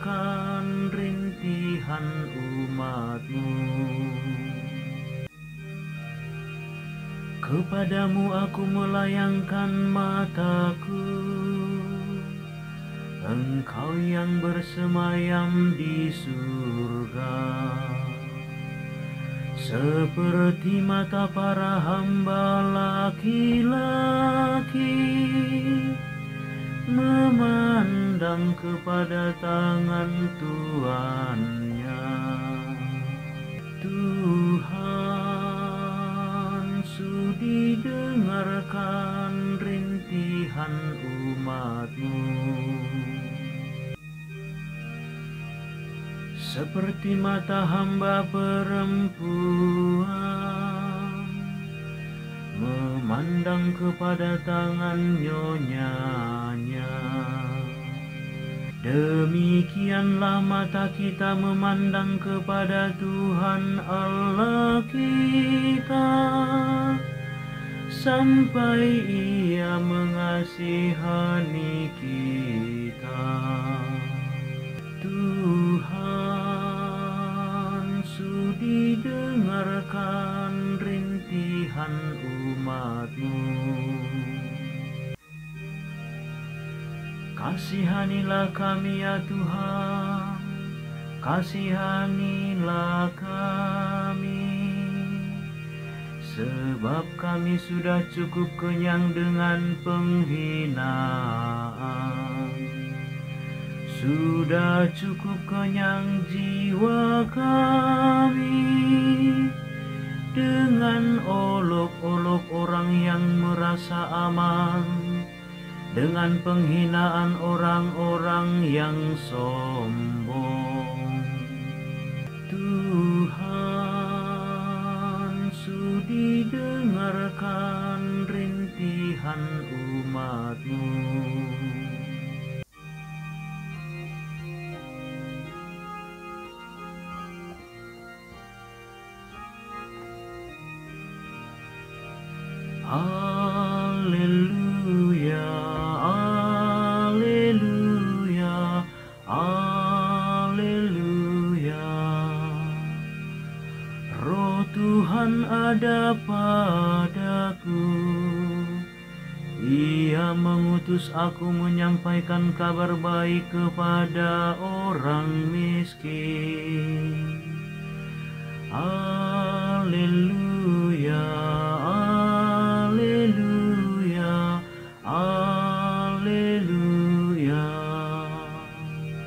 dengarkan rintihan umatmu. Kepadamu aku melayangkan mataku. Engkau yang bersemayam di surga. Seperti mata para hamba laki-laki Memandang kepada tangan Tuannya Tuhan sudi dengarkan rintihan umatmu. Seperti mata hamba perempuan Memandang kepada tangan nyonyanya Demikianlah mata kita memandang kepada Tuhan Allah kita. Sampai ia mengasihani kita. Tuhan sudi dengarkan rintihan umatmu Kasihanilah kami ya Tuhan. Kasihanilah kami. Sebab kami sudah cukup kenyang dengan penghinaan. Sudah cukup kenyang jiwa kami. Dengan olok-olok orang yang merasa aman dengan penghinaan orang-orang yang sombong. Tuhan sudi dengarkan rintihan umatmu. Haleluya, Tuhan ada padaku. Ia mengutus aku menyampaikan kabar baik kepada orang miskin.